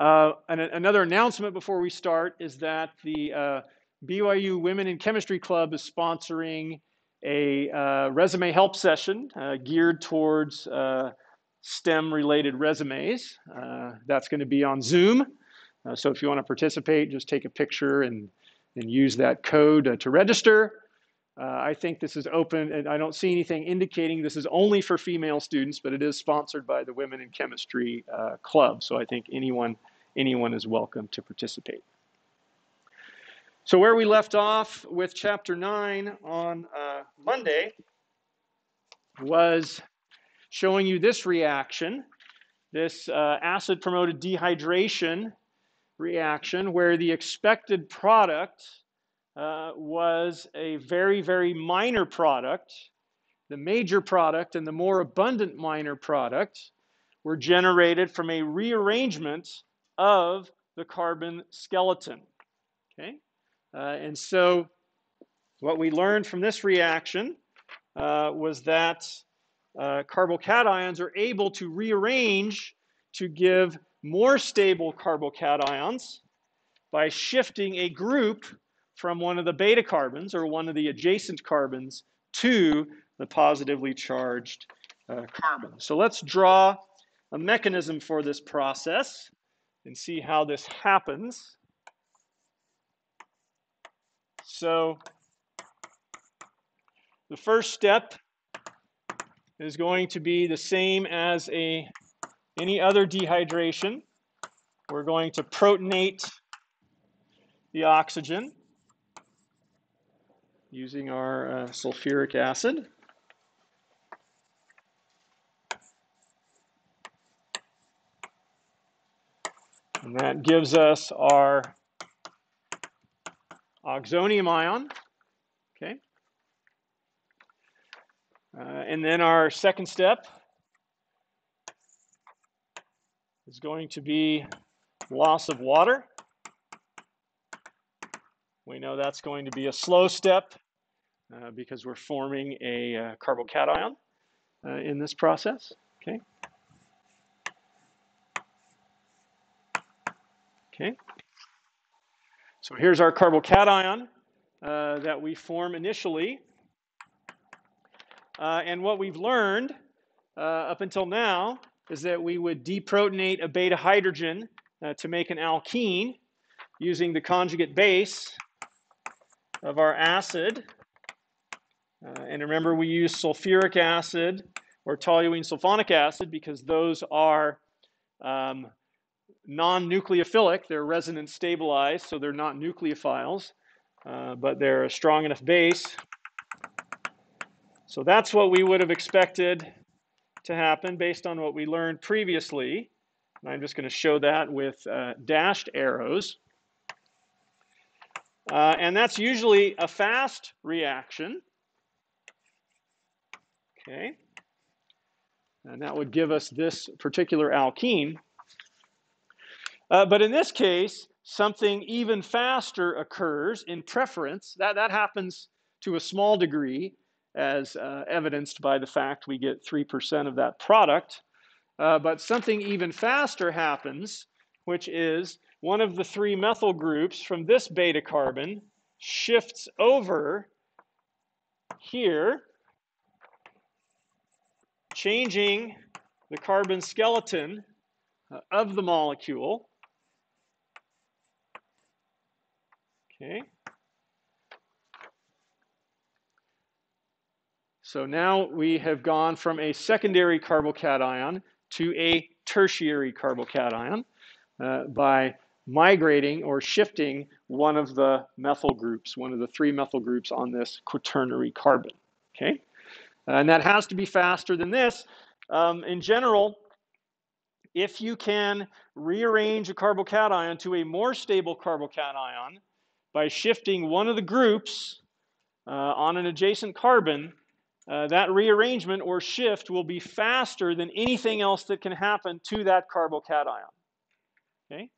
Uh, and another announcement before we start is that the uh, BYU Women in Chemistry Club is sponsoring a uh, resume help session uh, geared towards uh, STEM related resumes. That's going to be on Zoom. so if you want to participate, just take a picture and, and use that code to register. I think this is open, and I don't see anything indicating this is only for female students, but it is sponsored by the Women in Chemistry Club. So I think anyone anyone is welcome to participate. So, where we left off with chapter 9 on uh, Monday was showing you this reaction, this uh, acid promoted dehydration reaction, where the expected product uh, was a very, very minor product. The major product and the more abundant minor product were generated from a rearrangement of the carbon skeleton. Okay? Uh, and so what we learned from this reaction uh, was that uh, carbocations are able to rearrange to give more stable carbocations by shifting a group from one of the beta carbons or one of the adjacent carbons to the positively charged uh, carbon. So let's draw a mechanism for this process and see how this happens. So the first step is going to be the same as a any other dehydration. We're going to protonate the oxygen using our uh, sulfuric acid. And that gives us our oxonium ion. Okay. Uh, and then our second step is going to be loss of water. We know that's going to be a slow step uh, because we're forming a uh, carbocation uh, in this process. Okay. So here's our carbocation uh, that we form initially. Uh, and what we've learned uh, up until now is that we would deprotonate a beta hydrogen uh, to make an alkene using the conjugate base of our acid. Uh, and remember, we use sulfuric acid or toluene sulfonic acid because those are um, non-nucleophilic. They're resonance stabilized, so they're not nucleophiles, uh, but they're a strong enough base. So that's what we would have expected to happen based on what we learned previously. And I'm just going to show that with uh, dashed arrows. Uh, and that's usually a fast reaction. Okay. And that would give us this particular alkene. Uh, but in this case, something even faster occurs in preference. That, that happens to a small degree, as uh, evidenced by the fact we get 3% of that product. Uh, but something even faster happens, which is one of the three methyl groups from this beta carbon shifts over here, changing the carbon skeleton uh, of the molecule Okay. So now we have gone from a secondary carbocation to a tertiary carbocation uh, by migrating or shifting one of the methyl groups, one of the three methyl groups on this quaternary carbon. Okay, and that has to be faster than this. Um, in general, if you can rearrange a carbocation to a more stable carbocation, by shifting one of the groups uh, on an adjacent carbon, uh, that rearrangement or shift will be faster than anything else that can happen to that carbocation. Okay?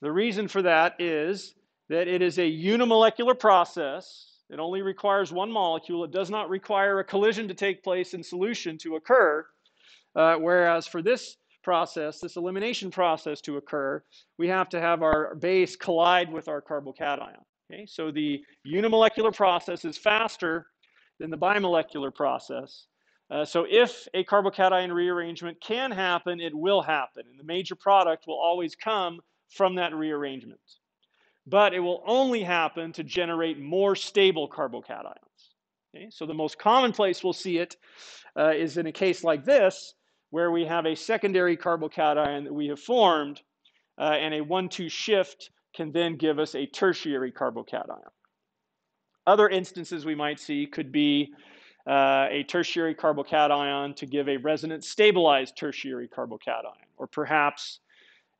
The reason for that is that it is a unimolecular process. It only requires one molecule. It does not require a collision to take place in solution to occur. Uh, whereas for this process, this elimination process to occur, we have to have our base collide with our carbocation. Okay, so the unimolecular process is faster than the bimolecular process. Uh, so if a carbocation rearrangement can happen, it will happen. And the major product will always come from that rearrangement. But it will only happen to generate more stable carbocations. Okay? So the most common place we'll see it uh, is in a case like this, where we have a secondary carbocation that we have formed, uh, and a 1-2 shift can then give us a tertiary carbocation. Other instances we might see could be uh, a tertiary carbocation to give a resonance stabilized tertiary carbocation, or perhaps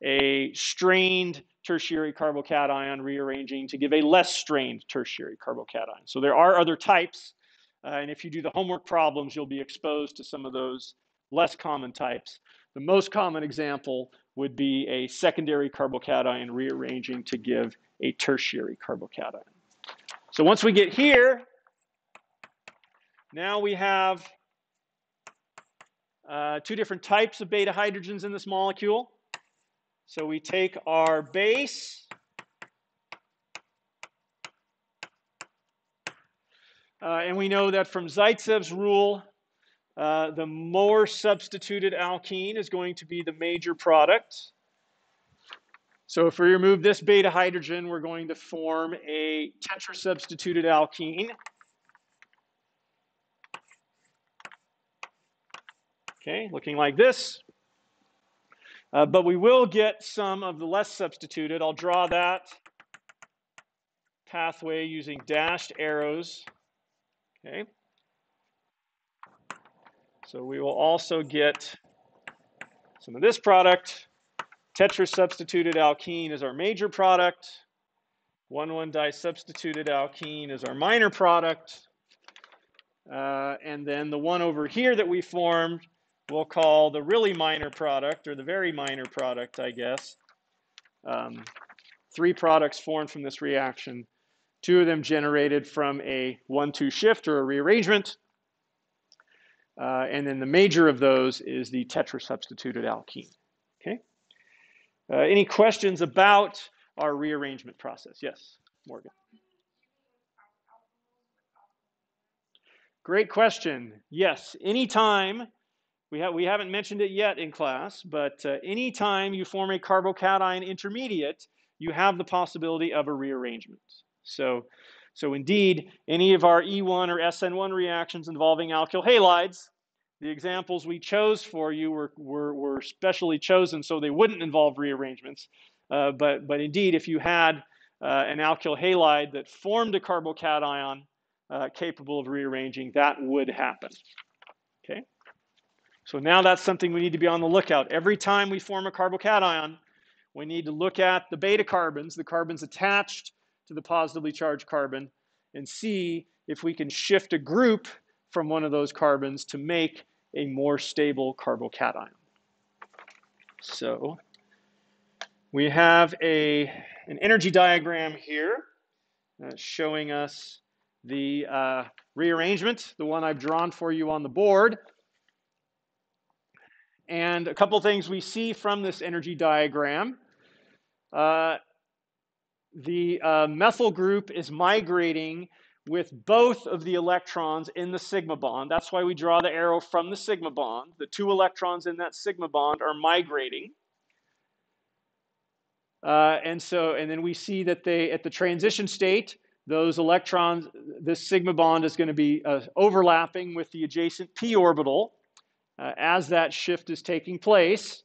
a strained tertiary carbocation rearranging to give a less strained tertiary carbocation. So there are other types, uh, and if you do the homework problems, you'll be exposed to some of those less common types. The most common example would be a secondary carbocation rearranging to give a tertiary carbocation. So once we get here, now we have uh, two different types of beta hydrogens in this molecule. So we take our base, uh, and we know that from Zaitsev's rule, uh, the more substituted alkene is going to be the major product. So if we remove this beta hydrogen, we're going to form a tetrasubstituted alkene. Okay, looking like this. Uh, but we will get some of the less substituted. I'll draw that pathway using dashed arrows. Okay. So we will also get some of this product. Tetrasubstituted alkene is our major product. 1,1 disubstituted alkene is our minor product. Uh, and then the one over here that we formed, we'll call the really minor product, or the very minor product, I guess. Um, three products formed from this reaction. Two of them generated from a 1-2 shift or a rearrangement. Uh, and then the major of those is the tetrasubstituted alkene. Okay. Uh, any questions about our rearrangement process? Yes, Morgan. Great question. Yes, anytime, we, ha we haven't mentioned it yet in class, but uh, anytime you form a carbocation intermediate, you have the possibility of a rearrangement. So so indeed, any of our E1 or SN1 reactions involving alkyl halides, the examples we chose for you were, were, were specially chosen so they wouldn't involve rearrangements. Uh, but, but indeed, if you had uh, an alkyl halide that formed a carbocation uh, capable of rearranging, that would happen. Okay? So now that's something we need to be on the lookout. Every time we form a carbocation, we need to look at the beta carbons, the carbons attached to the positively charged carbon and see if we can shift a group from one of those carbons to make a more stable carbocation. So we have a, an energy diagram here uh, showing us the uh, rearrangement, the one I've drawn for you on the board. And a couple things we see from this energy diagram. Uh, the uh, methyl group is migrating with both of the electrons in the sigma bond. That's why we draw the arrow from the sigma bond. The two electrons in that sigma bond are migrating. Uh, and so, and then we see that they, at the transition state, those electrons, this sigma bond is going to be uh, overlapping with the adjacent p orbital uh, as that shift is taking place.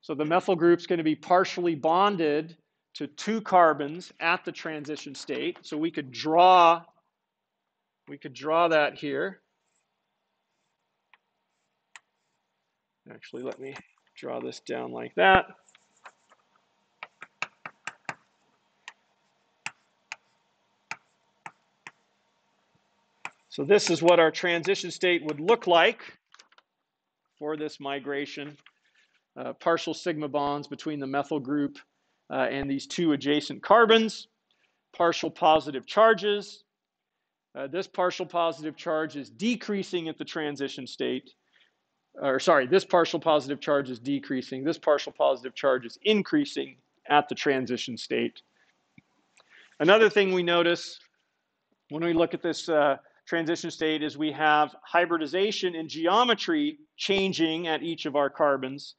So the methyl group is going to be partially bonded to two carbons at the transition state. So we could draw, we could draw that here. Actually, let me draw this down like that. So this is what our transition state would look like for this migration. Uh, partial sigma bonds between the methyl group uh, and these two adjacent carbons, partial positive charges. Uh, this partial positive charge is decreasing at the transition state. or sorry, this partial positive charge is decreasing, this partial positive charge is increasing at the transition state. Another thing we notice when we look at this uh, transition state is we have hybridization and geometry changing at each of our carbons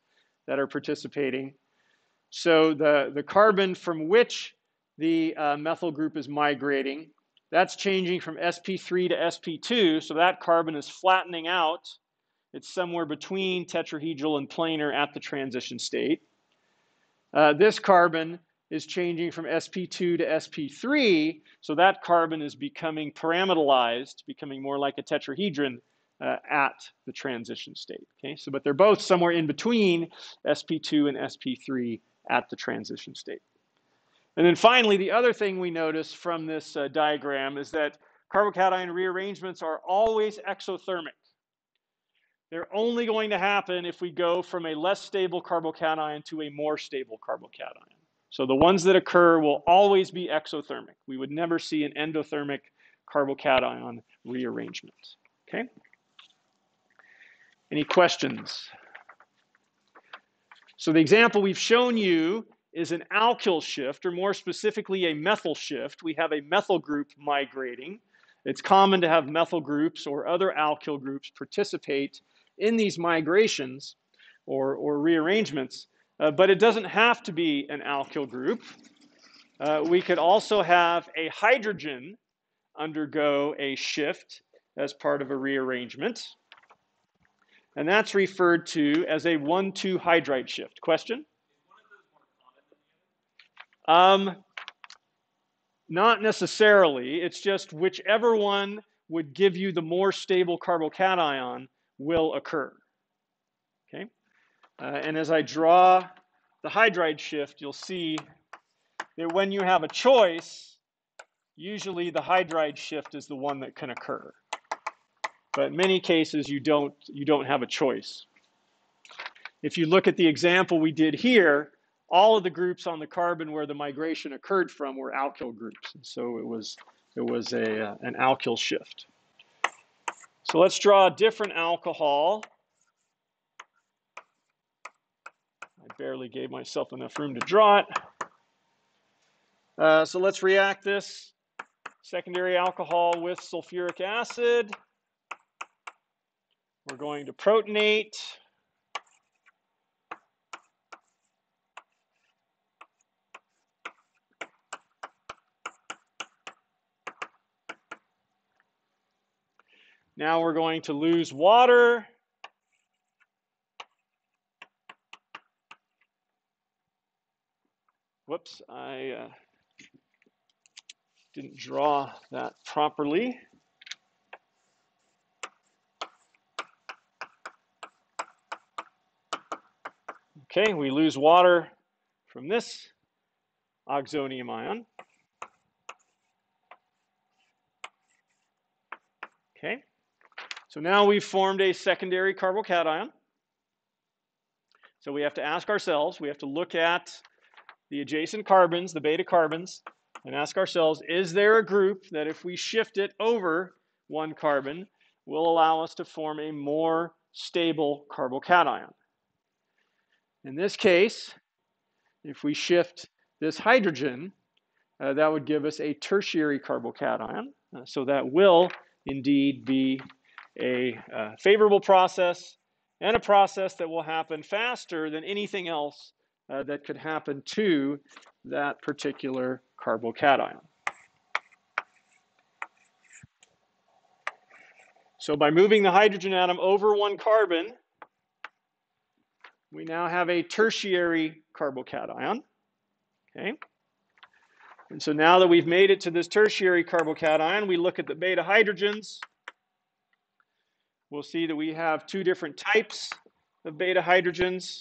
that are participating. So the, the carbon from which the uh, methyl group is migrating, that's changing from sp3 to sp2, so that carbon is flattening out. It's somewhere between tetrahedral and planar at the transition state. Uh, this carbon is changing from sp2 to sp3, so that carbon is becoming pyramidalized, becoming more like a tetrahedron uh, at the transition state. Okay, so but they're both somewhere in between sp2 and sp3 at the transition state. And then finally, the other thing we notice from this uh, diagram is that carbocation rearrangements are always exothermic. They're only going to happen if we go from a less stable carbocation to a more stable carbocation. So the ones that occur will always be exothermic. We would never see an endothermic carbocation rearrangement. Okay? Any questions? So the example we've shown you is an alkyl shift, or more specifically, a methyl shift. We have a methyl group migrating. It's common to have methyl groups or other alkyl groups participate in these migrations or, or rearrangements, uh, but it doesn't have to be an alkyl group. Uh, we could also have a hydrogen undergo a shift as part of a rearrangement. And that's referred to as a 1-2 hydride shift. Question? Um, not necessarily. It's just whichever one would give you the more stable carbocation will occur. Okay? Uh, and as I draw the hydride shift, you'll see that when you have a choice, usually the hydride shift is the one that can occur. But in many cases, you don't, you don't have a choice. If you look at the example we did here, all of the groups on the carbon where the migration occurred from were alkyl groups. So it was, it was a, uh, an alkyl shift. So let's draw a different alcohol. I barely gave myself enough room to draw it. Uh, so let's react this secondary alcohol with sulfuric acid. We're going to protonate. Now we're going to lose water. Whoops, I uh, didn't draw that properly. Okay, we lose water from this oxonium ion. Okay, so now we've formed a secondary carbocation. So we have to ask ourselves, we have to look at the adjacent carbons, the beta carbons, and ask ourselves, is there a group that if we shift it over one carbon will allow us to form a more stable carbocation? In this case, if we shift this hydrogen, uh, that would give us a tertiary carbocation. Uh, so that will indeed be a uh, favorable process and a process that will happen faster than anything else uh, that could happen to that particular carbocation. So by moving the hydrogen atom over one carbon, we now have a tertiary carbocation. Okay. And so now that we've made it to this tertiary carbocation, we look at the beta hydrogens. We'll see that we have two different types of beta hydrogens.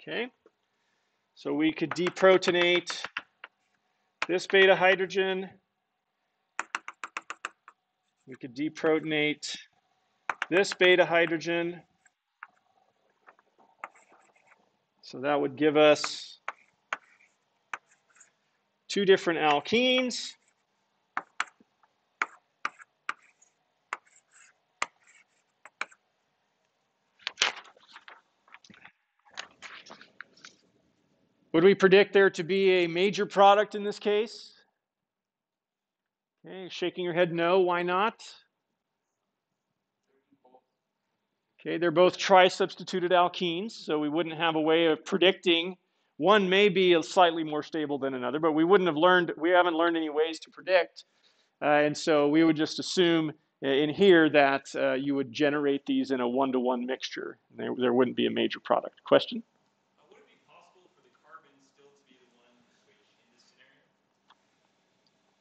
Okay. So we could deprotonate this beta hydrogen we could deprotonate this beta hydrogen. So that would give us two different alkenes. Would we predict there to be a major product in this case? Okay, shaking your head no, why not? Okay, they're both tri-substituted alkenes, so we wouldn't have a way of predicting. One may be slightly more stable than another, but we wouldn't have learned, we haven't learned any ways to predict. Uh, and so we would just assume in here that uh, you would generate these in a one-to-one mixture. There, there wouldn't be a major product. Question?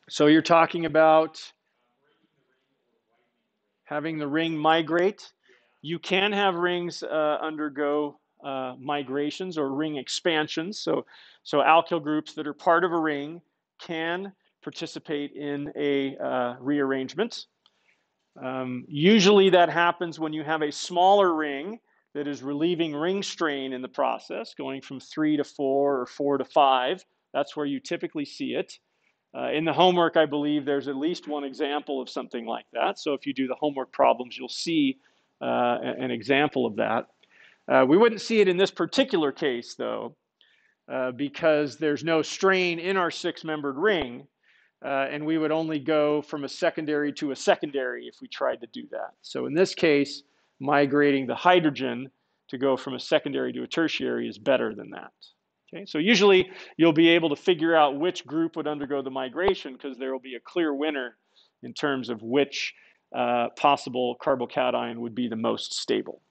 So you're talking about having the ring migrate. You can have rings uh, undergo uh, migrations or ring expansions. So, so alkyl groups that are part of a ring can participate in a uh, rearrangement. Um, usually that happens when you have a smaller ring that is relieving ring strain in the process, going from three to four or four to five. That's where you typically see it. Uh, in the homework, I believe there's at least one example of something like that. So if you do the homework problems, you'll see uh, an example of that. Uh, we wouldn't see it in this particular case, though, uh, because there's no strain in our six-membered ring, uh, and we would only go from a secondary to a secondary if we tried to do that. So in this case, migrating the hydrogen to go from a secondary to a tertiary is better than that. Okay, so usually you'll be able to figure out which group would undergo the migration because there will be a clear winner in terms of which uh, possible carbocation would be the most stable.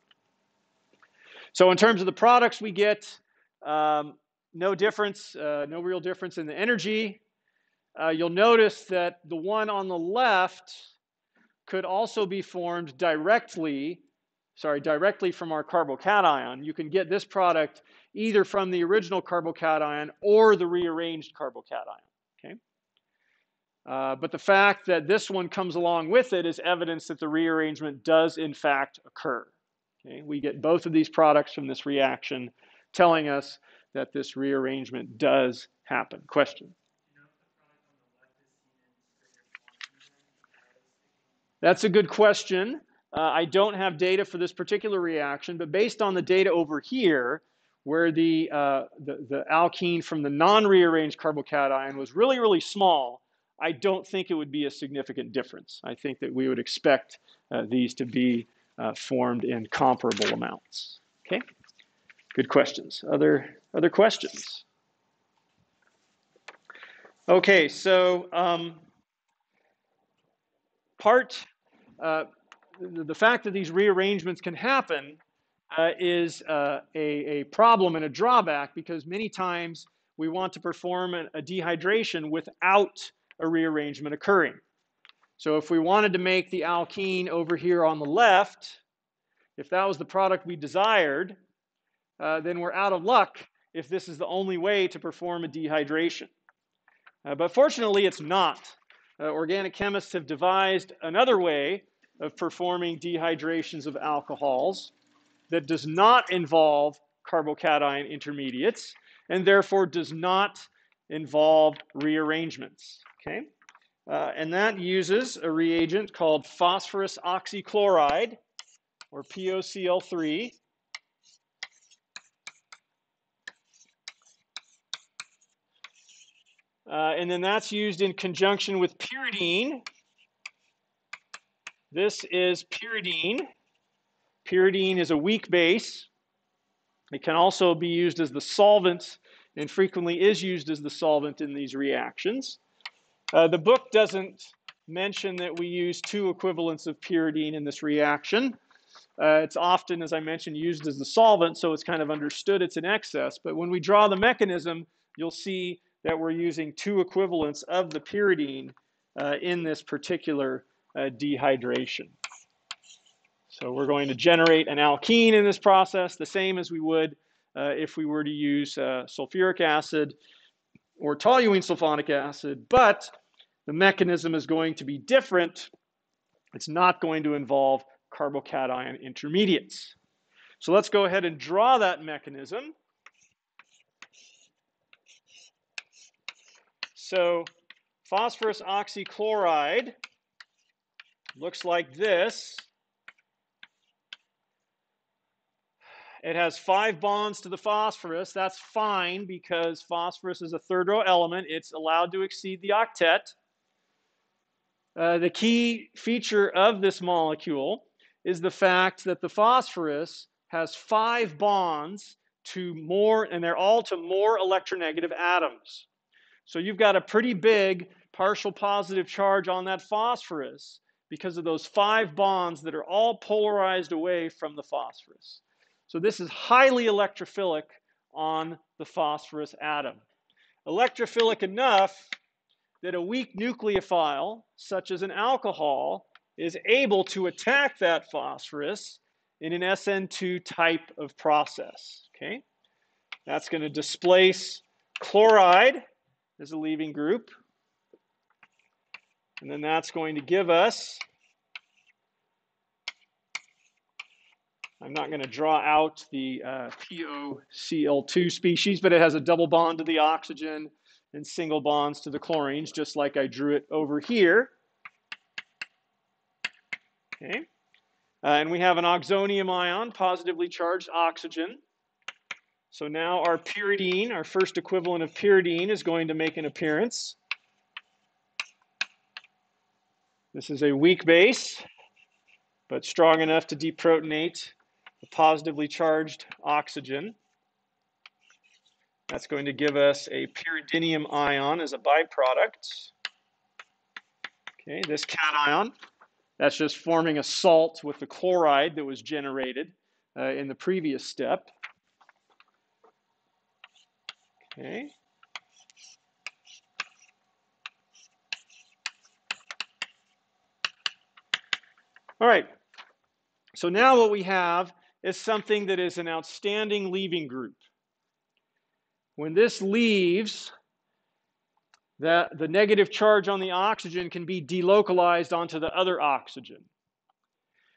So in terms of the products we get, um, no difference, uh, no real difference in the energy. Uh, you'll notice that the one on the left could also be formed directly, sorry, directly from our carbocation. You can get this product either from the original carbocation or the rearranged carbocation. Okay? Uh, but the fact that this one comes along with it is evidence that the rearrangement does in fact occur. Okay? We get both of these products from this reaction telling us that this rearrangement does happen. Question? That's a good question. Uh, I don't have data for this particular reaction, but based on the data over here, where the, uh, the, the, alkene from the non-rearranged carbocation was really, really small, I don't think it would be a significant difference. I think that we would expect uh, these to be uh, formed in comparable amounts. Okay, good questions. Other, other questions? Okay, so um, part, uh, the, fact that these rearrangements can happen uh, is uh, a, a problem and a drawback because many times we want to perform a, a dehydration without a rearrangement occurring. So if we wanted to make the alkene over here on the left, if that was the product we desired, uh, then we're out of luck if this is the only way to perform a dehydration. Uh, but fortunately, it's not. Uh, organic chemists have devised another way of performing dehydrations of alcohols that does not involve carbocation intermediates and therefore does not involve rearrangements. Okay? Uh, and that uses a reagent called phosphorus oxychloride, or POCl3. Uh, and then that's used in conjunction with pyridine. This is pyridine. Pyridine is a weak base. It can also be used as the solvent and frequently is used as the solvent in these reactions. Uh, the book doesn't mention that we use two equivalents of pyridine in this reaction. Uh, it's often, as I mentioned, used as the solvent, so it's kind of understood it's in excess. But when we draw the mechanism, you'll see that we're using two equivalents of the pyridine uh, in this particular uh, dehydration. So we're going to generate an alkene in this process, the same as we would uh, if we were to use uh, sulfuric acid or toluene sulfonic acid, but the mechanism is going to be different. It's not going to involve carbocation intermediates. So let's go ahead and draw that mechanism. So phosphorus oxychloride looks like this. It has five bonds to the phosphorus. That's fine because phosphorus is a third row element. It's allowed to exceed the octet. Uh, the key feature of this molecule is the fact that the phosphorus has five bonds to more, and they're all to more electronegative atoms. So you've got a pretty big partial positive charge on that phosphorus because of those five bonds that are all polarized away from the phosphorus. So this is highly electrophilic on the phosphorus atom. Electrophilic enough that a weak nucleophile, such as an alcohol, is able to attack that phosphorus in an SN2 type of process. Okay, That's going to displace chloride as a leaving group. And then that's going to give us, I'm not going to draw out the uh, POCl2 species, but it has a double bond to the oxygen and single bonds to the chlorines, just like I drew it over here. Okay. Uh, and we have an oxonium ion, positively charged oxygen. So now our pyridine, our first equivalent of pyridine, is going to make an appearance. This is a weak base, but strong enough to deprotonate the positively charged oxygen. That's going to give us a pyridinium ion as a byproduct. Okay, this cation, that's just forming a salt with the chloride that was generated uh, in the previous step. Okay. All right. So now what we have is something that is an outstanding leaving group. When this leaves, that the negative charge on the oxygen can be delocalized onto the other oxygen.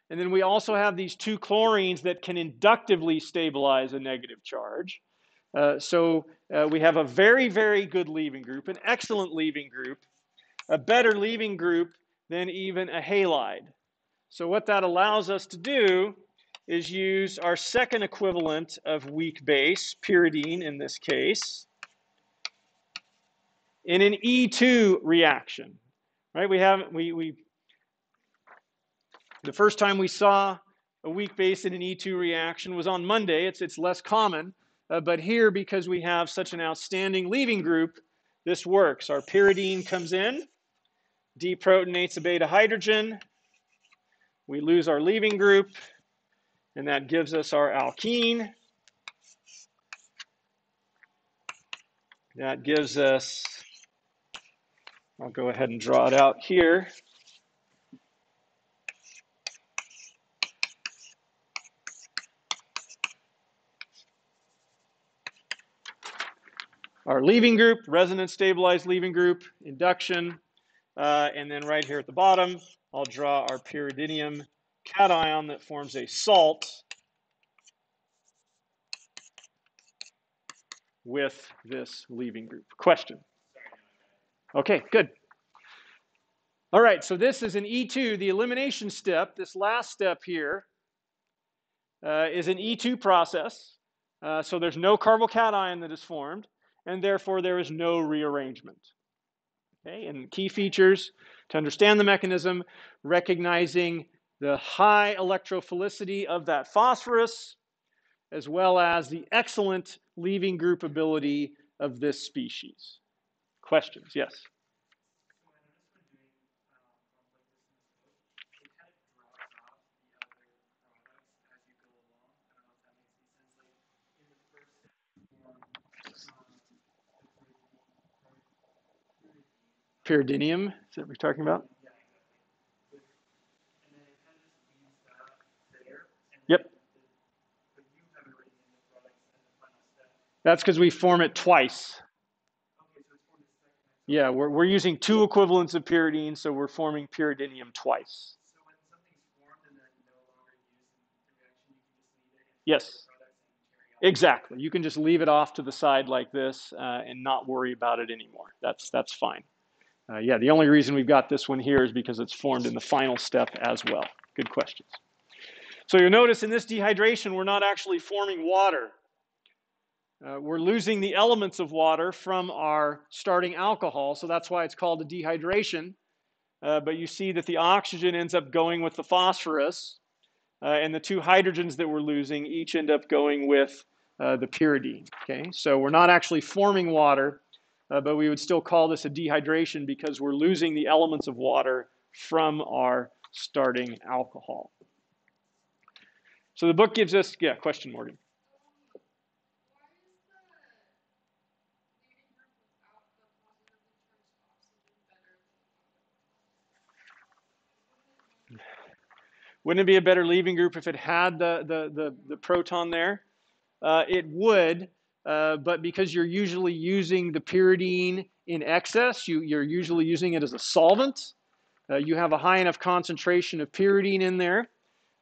And then we also have these two chlorines that can inductively stabilize a negative charge. Uh, so uh, we have a very, very good leaving group, an excellent leaving group, a better leaving group than even a halide. So what that allows us to do is use our second equivalent of weak base, pyridine in this case, in an E2 reaction. Right? We have we we the first time we saw a weak base in an E2 reaction was on Monday. It's it's less common, uh, but here because we have such an outstanding leaving group, this works. Our pyridine comes in, deprotonates a beta hydrogen, we lose our leaving group, and that gives us our alkene. That gives us, I'll go ahead and draw it out here. Our leaving group, resonance stabilized leaving group, induction, uh, and then right here at the bottom, I'll draw our pyridinium cation that forms a salt with this leaving group. Question? Okay, good. All right, so this is an E2, the elimination step. This last step here uh, is an E2 process. Uh, so there's no carbocation that is formed, and therefore there is no rearrangement. Okay, and key features to understand the mechanism, recognizing the high electrophilicity of that phosphorus, as well as the excellent leaving group ability of this species. Questions? Yes. Pyridinium, is that what we're talking about? Yep. That's because we form it twice. Yeah, we're, we're using two equivalents of pyridine, so we're forming pyridinium twice. Yes. Exactly. You can just leave it off to the side like this uh, and not worry about it anymore. That's that's fine. Uh, yeah, the only reason we've got this one here is because it's formed in the final step as well. Good questions. So you'll notice in this dehydration, we're not actually forming water. Uh, we're losing the elements of water from our starting alcohol, so that's why it's called a dehydration. Uh, but you see that the oxygen ends up going with the phosphorus, uh, and the two hydrogens that we're losing each end up going with uh, the pyridine. Okay, so we're not actually forming water, uh, but we would still call this a dehydration because we're losing the elements of water from our starting alcohol. So the book gives us, yeah, question, Morgan. Wouldn't it be a better leaving group if it had the, the, the, the proton there? Uh, it would, uh, but because you're usually using the pyridine in excess, you, you're usually using it as a solvent. Uh, you have a high enough concentration of pyridine in there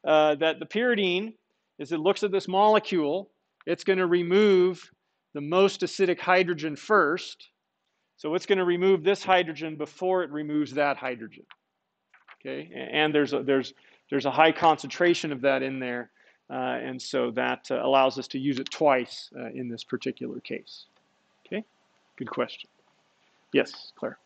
uh, that the pyridine, as it looks at this molecule, it's going to remove the most acidic hydrogen first. So it's going to remove this hydrogen before it removes that hydrogen. Okay, and there's a, there's there's a high concentration of that in there, and so that uh, allows us to use it twice uh, in this particular case. Okay, good question. Yes, Claire.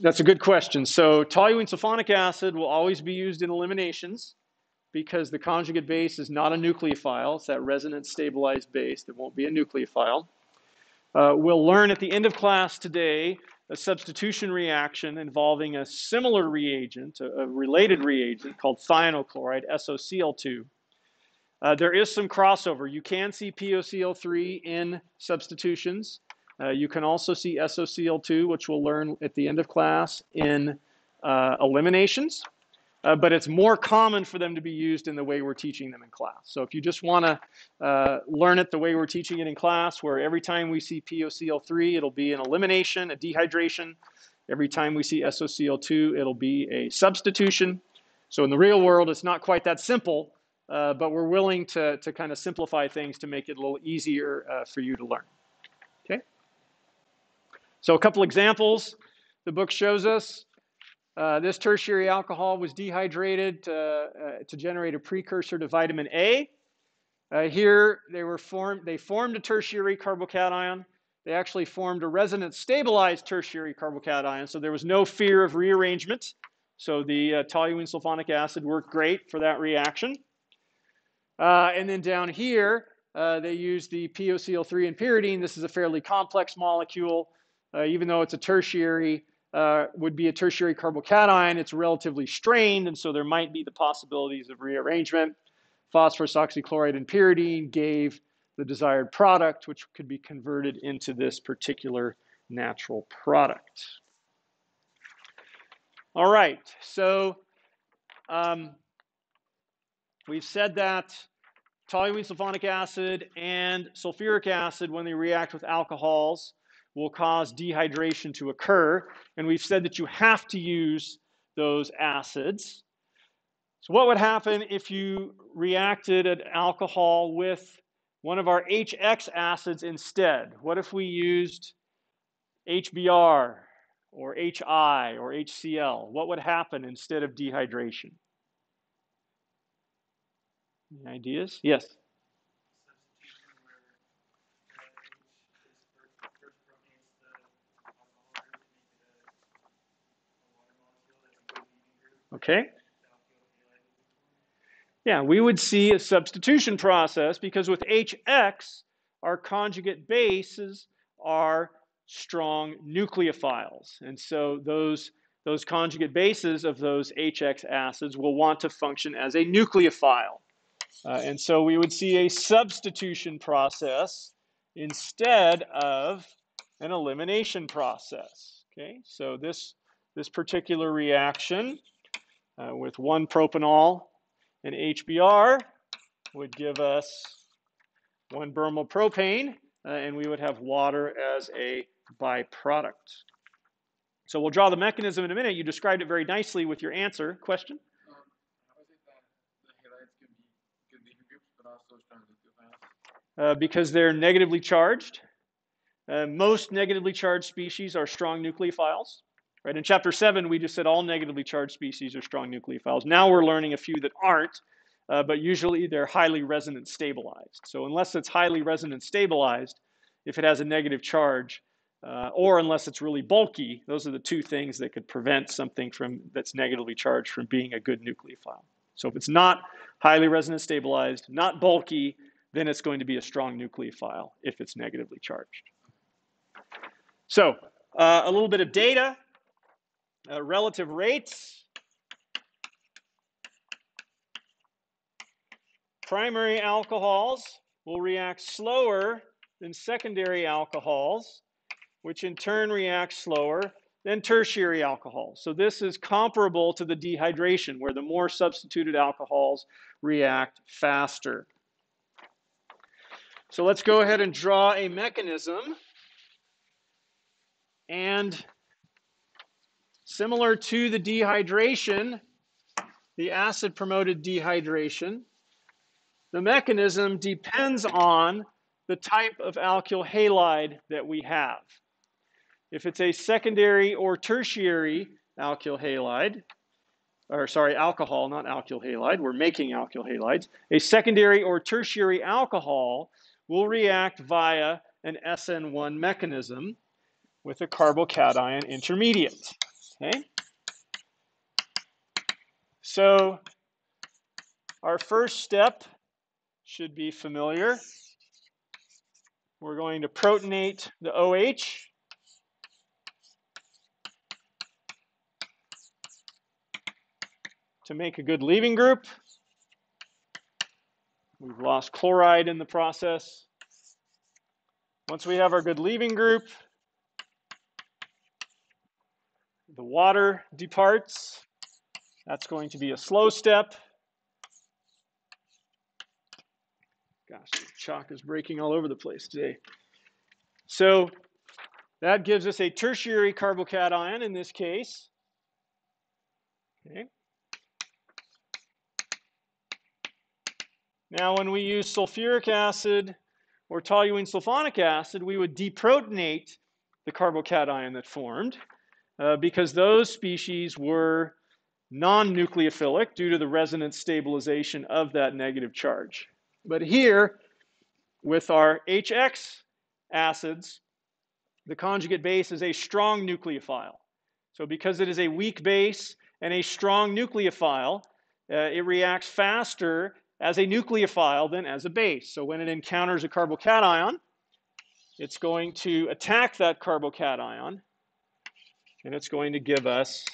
That's a good question. So toluene sulfonic acid will always be used in eliminations because the conjugate base is not a nucleophile. It's that resonance stabilized base that won't be a nucleophile. Uh, we'll learn at the end of class today a substitution reaction involving a similar reagent, a, a related reagent called thionyl-chloride, SOCl2. Uh, there is some crossover. You can see POCl3 in substitutions. Uh, you can also see SOCl2, which we'll learn at the end of class, in uh, eliminations. Uh, but it's more common for them to be used in the way we're teaching them in class. So if you just want to uh, learn it the way we're teaching it in class, where every time we see POCl3, it'll be an elimination, a dehydration. Every time we see SOCl2, it'll be a substitution. So in the real world, it's not quite that simple, uh, but we're willing to, to kind of simplify things to make it a little easier uh, for you to learn. Okay? So a couple examples the book shows us. Uh, this tertiary alcohol was dehydrated to, uh, to generate a precursor to vitamin A. Uh, here they were formed, they formed a tertiary carbocation. They actually formed a resonance stabilized tertiary carbocation, so there was no fear of rearrangement. So the uh, toluene sulfonic acid worked great for that reaction. Uh, and then down here, uh, they used the POCl3 and pyridine. This is a fairly complex molecule. even though it's a tertiary, uh, would be a tertiary carbocation. It's relatively strained, and so there might be the possibilities of rearrangement. Phosphorus oxychloride and pyridine gave the desired product, which could be converted into this particular natural product. All right, so um, we've said that toluene sulfonic acid and sulfuric acid, when they react with alcohols, will cause dehydration to occur. And we've said that you have to use those acids. So, what would happen if you reacted an alcohol with one of our HX acids instead? What if we used HBr or HI or HCl? What would happen instead of dehydration? Any ideas? Yes. Okay? Yeah, we would see a substitution process because with HX, our conjugate bases are strong nucleophiles. And so those, those conjugate bases of those HX acids will want to function as a nucleophile. Uh, and so we would see a substitution process instead of an elimination process. Okay, so this, this particular reaction uh, with one propanol and HBr would give us one bromopropane, uh, and we would have water as a byproduct. So we'll draw the mechanism in a minute. You described it very nicely with your answer. Question? uh, because they're negatively charged. Uh, most negatively charged species are strong nucleophiles. Right? In chapter 7, we just said all negatively charged species are strong nucleophiles. Now we're learning a few that aren't, uh, but usually they're highly resonance stabilized. So unless it's highly resonance stabilized, if it has a negative charge, uh, or unless it's really bulky, those are the two things that could prevent something from that's negatively charged from being a good nucleophile. So if it's not highly resonance stabilized, not bulky, then it's going to be a strong nucleophile if it's negatively charged. So uh, a little bit of data, uh, relative rates. Primary alcohols will react slower than secondary alcohols which in turn react slower than tertiary alcohols. So this is comparable to the dehydration, where the more substituted alcohols react faster. So let's go ahead and draw a mechanism. And similar to the dehydration, the acid promoted dehydration, the mechanism depends on the type of alkyl halide that we have. If it's a secondary or tertiary alkyl halide, or sorry, alcohol, not alkyl halide, we're making alkyl halides, a secondary or tertiary alcohol will react via an SN1 mechanism with a carbocation intermediate. Okay? So our first step should be familiar. We're going to protonate the OH to make a good leaving group. We've lost chloride in the process. Once we have our good leaving group, the water departs. That's going to be a slow step. Gosh, chalk is breaking all over the place today. So that gives us a tertiary carbocation in this case. Okay. Now, when we use sulfuric acid or toluene sulfonic acid, we would deprotonate the carbocation that formed uh, because those species were non-nucleophilic due to the resonance stabilization of that negative charge. But here, with our HX acids, the conjugate base is a strong nucleophile. So because it is a weak base and a strong nucleophile, uh, it reacts faster as a nucleophile than as a base. So when it encounters a carbocation, it's going to attack that carbocation and it's going to give us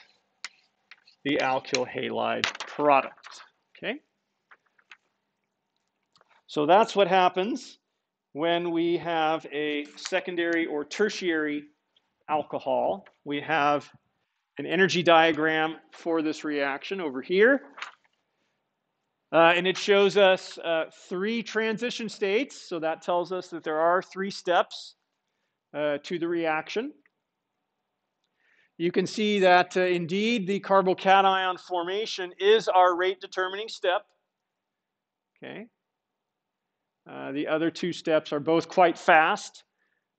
the alkyl halide product. Okay? So that's what happens when we have a secondary or tertiary alcohol. We have an energy diagram for this reaction over here. Uh, and it shows us uh, three transition states. So that tells us that there are three steps uh, to the reaction. You can see that uh, indeed the carbocation formation is our rate determining step. Okay. Uh, the other two steps are both quite fast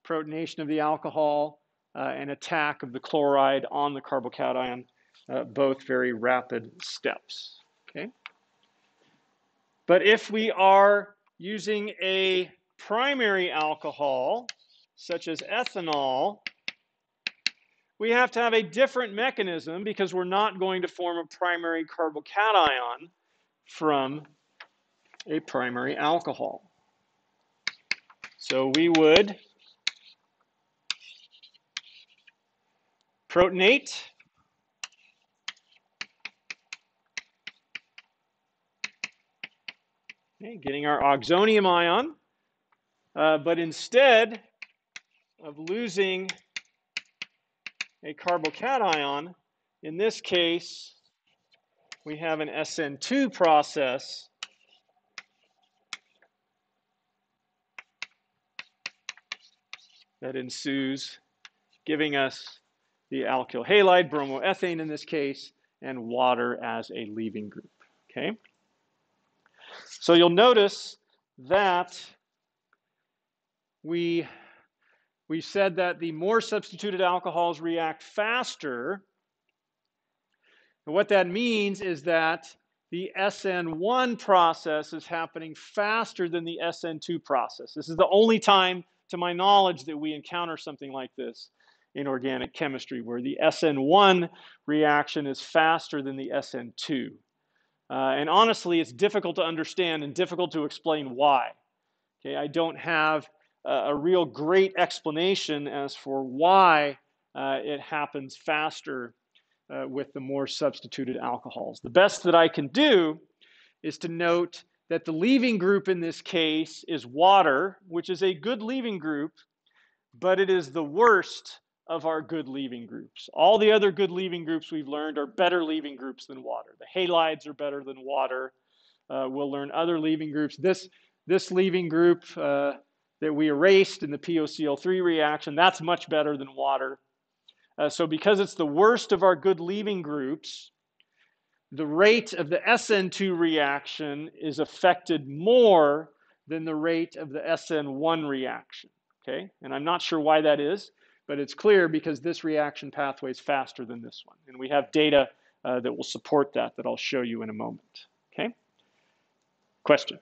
protonation of the alcohol uh, and attack of the chloride on the carbocation, both very rapid steps. Okay. But if we are using a primary alcohol, such as ethanol, we have to have a different mechanism because we're not going to form a primary carbocation from a primary alcohol. So we would protonate Okay, getting our oxonium ion. Uh, but instead of losing a carbocation, in this case, we have an SN2 process that ensues, giving us the alkyl halide, bromoethane in this case, and water as a leaving group. Okay. So you'll notice that we, we said that the more substituted alcohols react faster. And what that means is that the SN1 process is happening faster than the SN2 process. This is the only time, to my knowledge, that we encounter something like this in organic chemistry, where the SN1 reaction is faster than the SN2. Uh, and honestly, it's difficult to understand and difficult to explain why. Okay, I don't have a, real great explanation as for why uh, it happens faster uh, with the more substituted alcohols. The best that I can do is to note that the leaving group in this case is water, which is a good leaving group, but it is the worst of our good leaving groups. All the other good leaving groups we've learned are better leaving groups than water. The halides are better than water. Uh, we'll learn other leaving groups. This, this leaving group uh, that we erased in the POCl3 reaction, that's much better than water. Uh, so because it's the worst of our good leaving groups, the rate of the SN2 reaction is affected more than the rate of the SN1 reaction. Okay, and I'm not sure why that is. But it's clear because this reaction pathway is faster than this one. And we have data uh, that will support that that I'll show you in a moment. Okay? Question?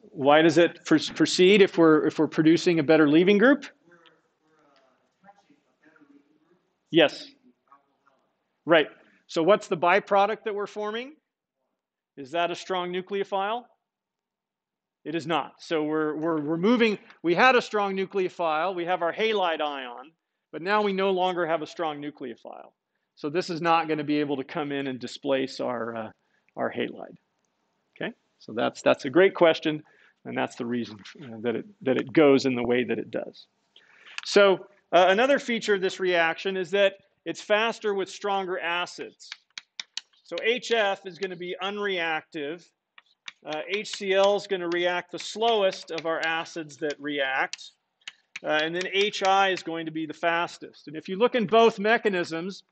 Why does it proceed if we're if we're producing a better leaving group? Yes. Right. So what's the byproduct that we're forming? Is that a strong nucleophile? It is not. So we're, we're removing, we had a strong nucleophile, we have our halide ion, but now we no longer have a strong nucleophile. So this is not going to be able to come in and displace our, uh, our halide. Okay, so that's, that's a great question, and that's the reason uh, that, it, that it goes in the way that it does. So uh, another feature of this reaction is that it's faster with stronger acids. So HF is going to be unreactive. Uh, HCl is going to react the slowest of our acids that react. Uh, and then HI is going to be the fastest. And if you look in both mechanisms,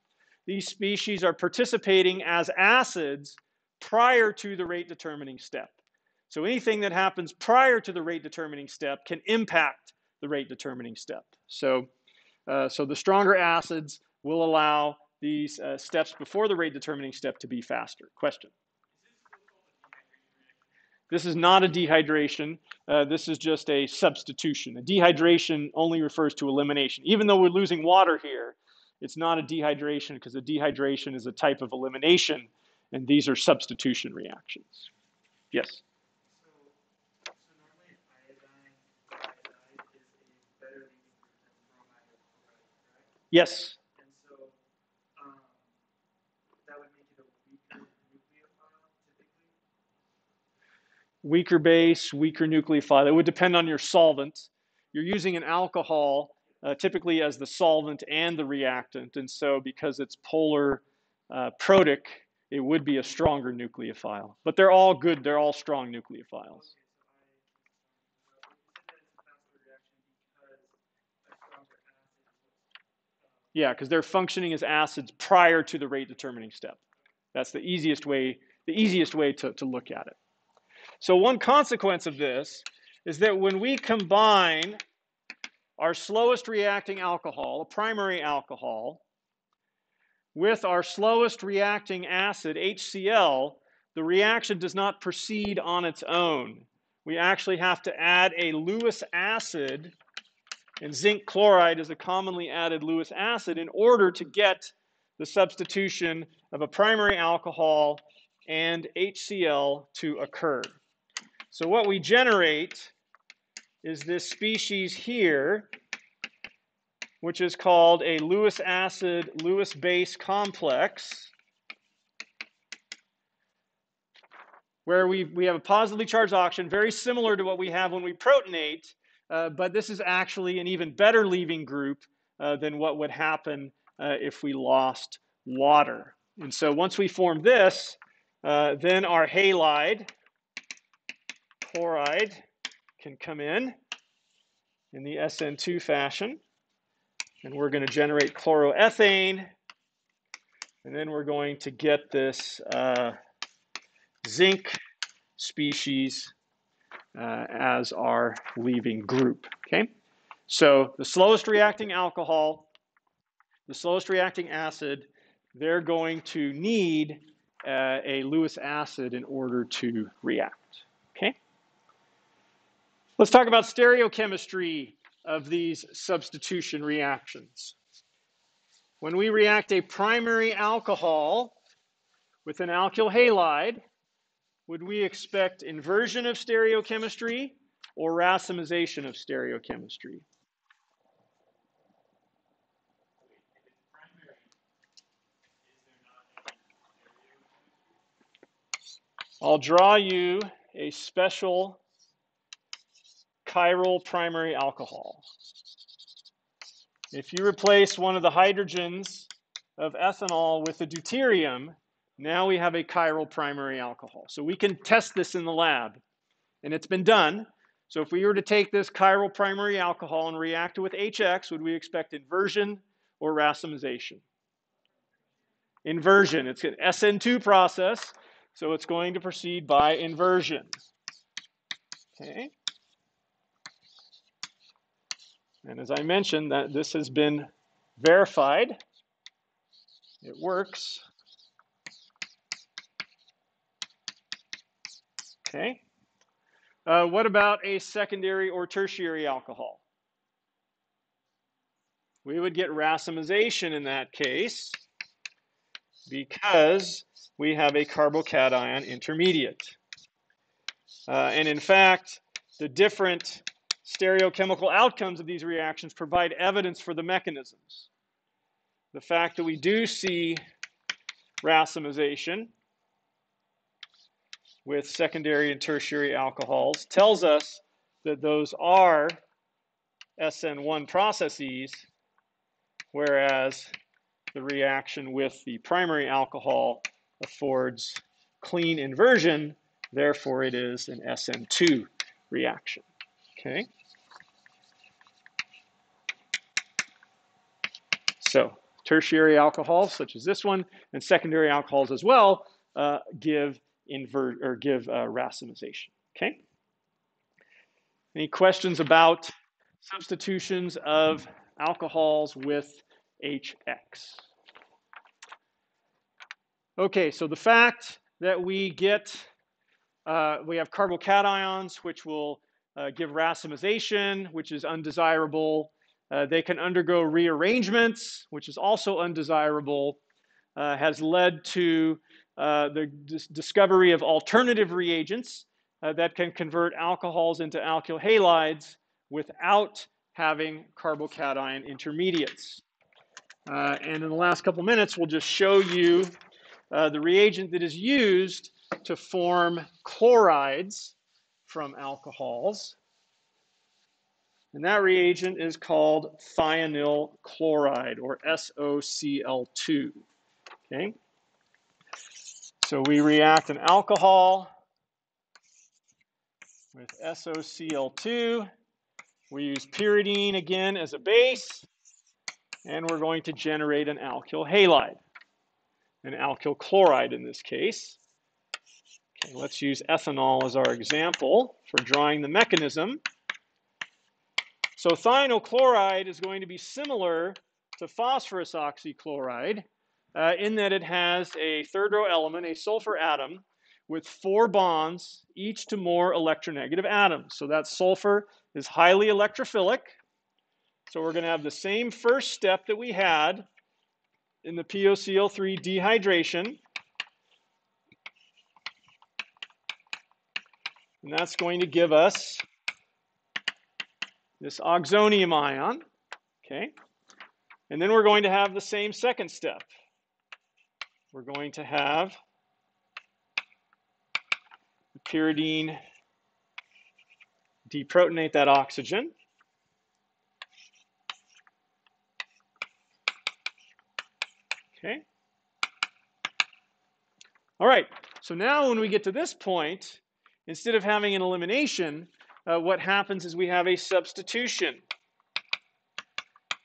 these species are participating as acids prior to the rate determining step. So anything that happens prior to the rate determining step can impact the rate determining step. So, uh, so the stronger acids will allow these uh, steps before the rate determining step to be faster. Question? This is not a dehydration. Uh, this is just a substitution. A dehydration only refers to elimination. Even though we're losing water here, it's not a dehydration because a dehydration is a type of elimination, and these are substitution reactions. Yes? Yes. weaker base, weaker nucleophile. It would depend on your solvent. You're using an alcohol uh, typically as the solvent and the reactant, and so because it's polar uh, protic, it would be a stronger nucleophile. But they're all good, they're all strong nucleophiles. Yeah, because they're functioning as acids prior to the rate determining step. That's the easiest way, the easiest way to, to look at it. So one consequence of this is that when we combine our slowest reacting alcohol, a primary alcohol, with our slowest reacting acid, HCl, the reaction does not proceed on its own. We actually have to add a Lewis acid, and zinc chloride is a commonly added Lewis acid, in order to get the substitution of a primary alcohol and HCl to occur. So what we generate is this species here, which is called a Lewis acid Lewis base complex, where we, we have a positively charged oxygen, very similar to what we have when we protonate, uh, but this is actually an even better leaving group uh, than what would happen uh, if we lost water. And so once we form this, uh, then our halide, chloride can come in in the SN2 fashion. And we're going to generate chloroethane. And then we're going to get this uh, zinc species uh, as our leaving group. Okay, so the slowest reacting alcohol, the slowest reacting acid, they're going to need uh, a Lewis acid in order to react. Okay, let's talk about stereochemistry of these substitution reactions. When we react a primary alcohol with an alkyl halide, would we expect inversion of stereochemistry or racemization of stereochemistry? I'll draw you a special chiral primary alcohol. If you replace one of the hydrogens of ethanol with a deuterium, now we have a chiral primary alcohol. So we can test this in the lab, and it's been done. So if we were to take this chiral primary alcohol and react it with HX, would we expect inversion or racemization? Inversion. It's an SN2 process, so it's going to proceed by inversion. Okay. And as I mentioned, that this has been verified. It works. Okay. Uh, what about a secondary or tertiary alcohol? We would get racemization in that case because we have a carbocation intermediate. Uh, and in fact, the different stereochemical outcomes of these reactions provide evidence for the mechanisms. The fact that we do see racemization with secondary and tertiary alcohols tells us that those are SN1 processes, whereas the reaction with the primary alcohol affords clean inversion, therefore it is an SN2 reaction. Okay. So tertiary alcohols, such as this one, and secondary alcohols as well, uh, give invert or give uh, racemization. Okay. Any questions about substitutions of alcohols with HX? Okay, so the fact that we get, uh, we have carbocations, which will uh, give racemization, which is undesirable. Uh, they can undergo rearrangements, which is also undesirable, uh, has led to uh, the dis discovery of alternative reagents uh, that can convert alcohols into alkyl halides without having carbocation intermediates. Uh, and in the last couple minutes, we'll just show you the reagent that is used to form chlorides from alcohols. And that reagent is called thionyl chloride, or SOCl2. Okay? So we react an alcohol with SOCl2. We use pyridine again as a base, and we're going to generate an alkyl halide, an alkyl chloride in this case. Okay, let's use ethanol as our example for drawing the mechanism. So thionyl chloride is going to be similar to phosphorus oxychloride uh, in that it has a third row element, a sulfur atom, with four bonds, each to more electronegative atoms. So that sulfur is highly electrophilic. So we're going to have the same first step that we had in the POCl3 dehydration. And that's going to give us this oxonium ion, okay? And then we're going to have the same second step. We're going to have pyridine deprotonate that oxygen. Okay. All right, so now when we get to this point, Instead of having an elimination, uh, what happens is we have a substitution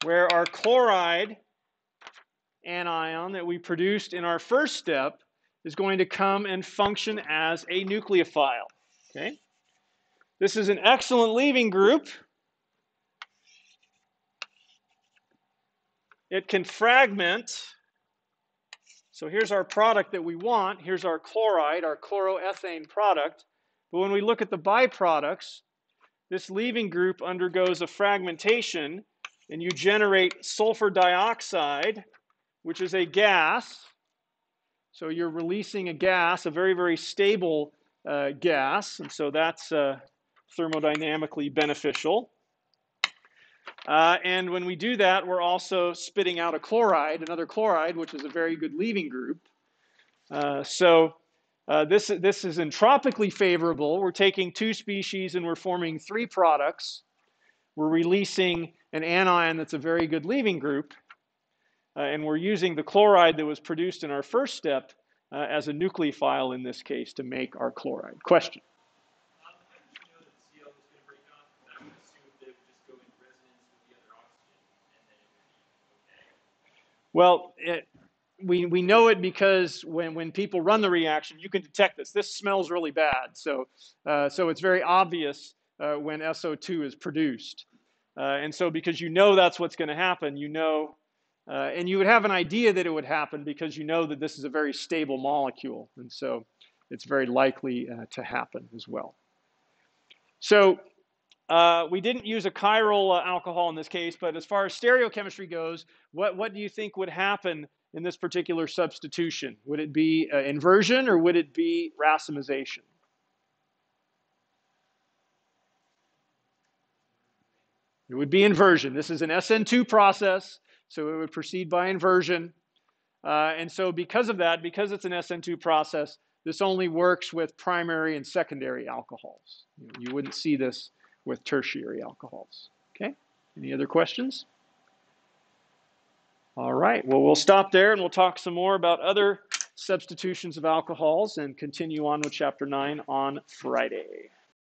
where our chloride anion that we produced in our first step is going to come and function as a nucleophile. Okay? This is an excellent leaving group. It can fragment. So here's our product that we want. Here's our chloride, our chloroethane product. But when we look at the byproducts, this leaving group undergoes a fragmentation and you generate sulfur dioxide, which is a gas. So you're releasing a gas, a very, very stable uh, gas, and so that's uh, thermodynamically beneficial. Uh, and when we do that, we're also spitting out a chloride, another chloride, which is a very good leaving group. Uh, so uh, this, this is entropically favorable. We're taking two species and we're forming three products. We're releasing an anion that's a very good leaving group. Uh, and we're using the chloride that was produced in our first step uh, as a nucleophile in this case to make our chloride. Question? Well, it, we, we know it because when, when people run the reaction, you can detect this. This smells really bad. So, uh, so it's very obvious uh, when SO2 is produced. Uh, and so because you know that's what's going to happen, you know, uh, and you would have an idea that it would happen because you know that this is a very stable molecule. And so it's very likely uh, to happen as well. So uh, we didn't use a chiral uh, alcohol in this case, but as far as stereochemistry goes, what, what do you think would happen in this particular substitution? Would it be uh, inversion or would it be racemization? It would be inversion. This is an SN2 process, so it would proceed by inversion. Uh, and so because of that, because it's an SN2 process, this only works with primary and secondary alcohols. You, you wouldn't see this with tertiary alcohols. Okay, any other questions? All right, well, we'll stop there and we'll talk some more about other substitutions of alcohols and continue on with chapter 9 on Friday.